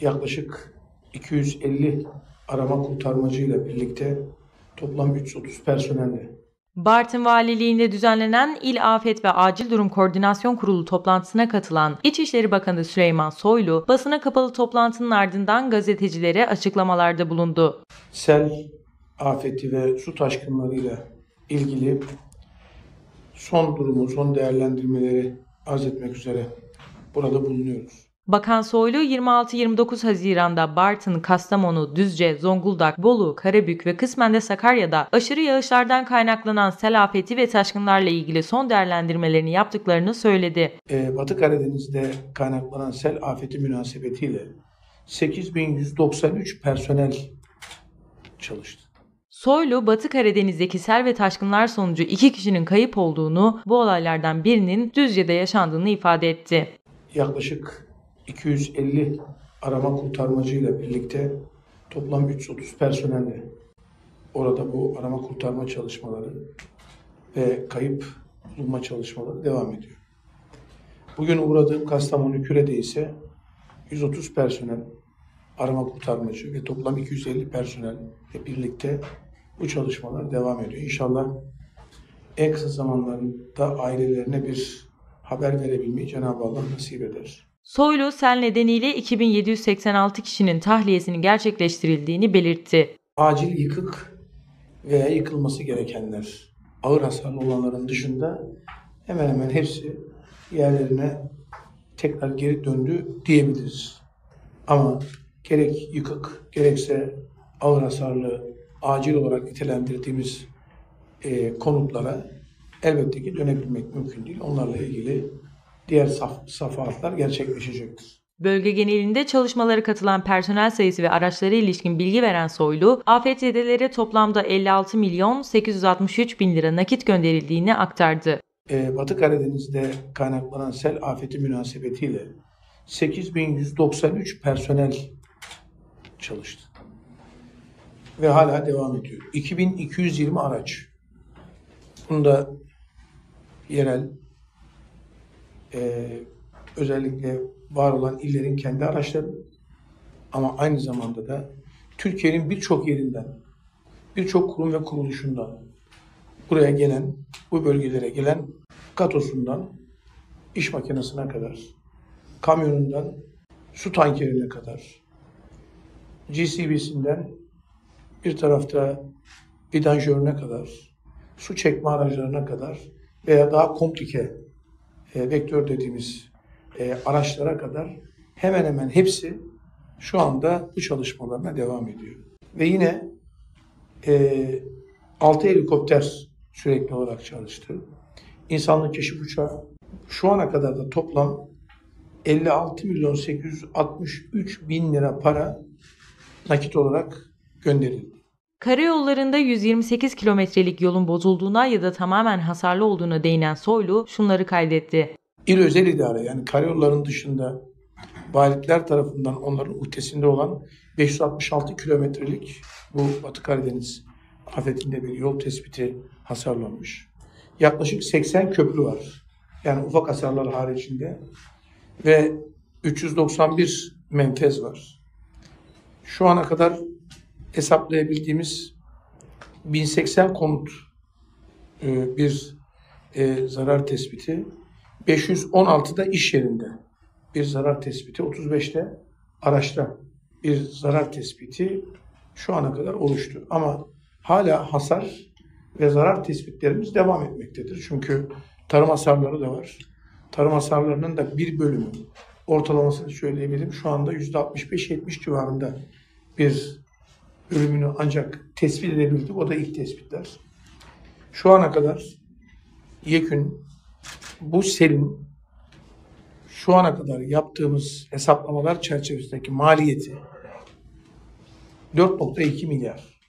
yaklaşık 250 arama kurtarmacı ile birlikte toplam 330 personelle Bartın Valiliğinde düzenlenen İl Afet ve Acil Durum Koordinasyon Kurulu toplantısına katılan İçişleri Bakanı Süleyman Soylu, basına kapalı toplantının ardından gazetecilere açıklamalarda bulundu. sel afeti ve su taşkınlarıyla ilgili son durumu, son değerlendirmeleri arz etmek üzere burada bulunuyoruz. Bakan Soylu 26-29 Haziran'da Bartın, Kastamonu, Düzce, Zonguldak, Bolu, Karabük ve kısmen de Sakarya'da aşırı yağışlardan kaynaklanan sel afeti ve taşkınlarla ilgili son değerlendirmelerini yaptıklarını söyledi. Ee, Batı Karadeniz'de kaynaklanan sel afeti münasebetiyle 8193 personel çalıştı. Soylu, Batı Karadeniz'deki sel ve taşkınlar sonucu iki kişinin kayıp olduğunu, bu olaylardan birinin Düzce'de yaşandığını ifade etti. Yaklaşık 250 arama kurtarmacı ile birlikte toplam 330 personelle orada bu arama kurtarma çalışmaları ve kayıp bulma çalışmaları devam ediyor. Bugün uğradığım Kastamonu Küre'de ise 130 personel arama kurtarmacı ve toplam 250 personel ile birlikte bu çalışmalar devam ediyor. İnşallah en kısa zamanlarda ailelerine bir haber verebilmeyi Cenab-ı Allah nasip eder. Soylu sel nedeniyle 2786 kişinin tahliyesinin gerçekleştirildiğini belirtti. acil yıkık veya yıkılması gerekenler, ağır hasarlı olanların dışında hemen hemen hepsi yerlerine tekrar geri döndü diyebiliriz. Ama gerek yıkık gerekse ağır hasarlı, acil olarak nitelendirdiğimiz e, konutlara elbette ki dönebilmek mümkün değil. Onlarla ilgili diğer saf, safahatlar gerçekleşecektir. Bölge genelinde çalışmalara katılan personel sayısı ve araçlara ilişkin bilgi veren Soylu, afetzedelere toplamda 56 milyon 863 bin lira nakit gönderildiğini aktardı. Ee, Batı Karadeniz'de kaynaklanan sel afeti münasebetiyle 8193 personel çalıştı. Ve hala devam ediyor. 2220 araç. Bunda yerel e, özellikle var olan illerin kendi araçları ama aynı zamanda da Türkiye'nin birçok yerinden, birçok kurum ve kuruluşundan buraya gelen, bu bölgelere gelen katosundan iş makinesine kadar, kamyonundan su tankerine kadar, GCB'sinden bir tarafta vidanjörüne kadar, su çekme araçlarına kadar veya daha komplike e, vektör dediğimiz e, araçlara kadar hemen hemen hepsi şu anda bu çalışmalarına devam ediyor. Ve yine e, 6 helikopter sürekli olarak çalıştı. İnsanlık keşif uçağı şu ana kadar da toplam 56 milyon 863 bin lira para nakit olarak gönderildi. Karayollarında 128 kilometrelik yolun bozulduğuna ya da tamamen hasarlı olduğuna değinen Soylu şunları kaydetti. İl özel idare yani karayolların dışında valilikler tarafından onların ötesinde olan 566 kilometrelik bu Batı Karadeniz afetinde bir yol tespiti hasarlanmış. Yaklaşık 80 köprü var. Yani ufak hasarlar haricinde ve 391 menfez var. Şu ana kadar hesaplayabildiğimiz 1080 konut e, bir e, zarar tespiti, 516'da iş yerinde bir zarar tespiti, 35'te araçta bir zarar tespiti şu ana kadar oluştu. Ama hala hasar ve zarar tespitlerimiz devam etmektedir. Çünkü tarım hasarları da var. Tarım hasarlarının da bir bölümü ortalamasını söyleyebilirim. Şu anda %65-70 civarında bir bölümünü ancak tespit edebildik. O da ilk tespitler. Şu ana kadar yekün bu selin şu ana kadar yaptığımız hesaplamalar çerçevesindeki maliyeti 4.2 milyar.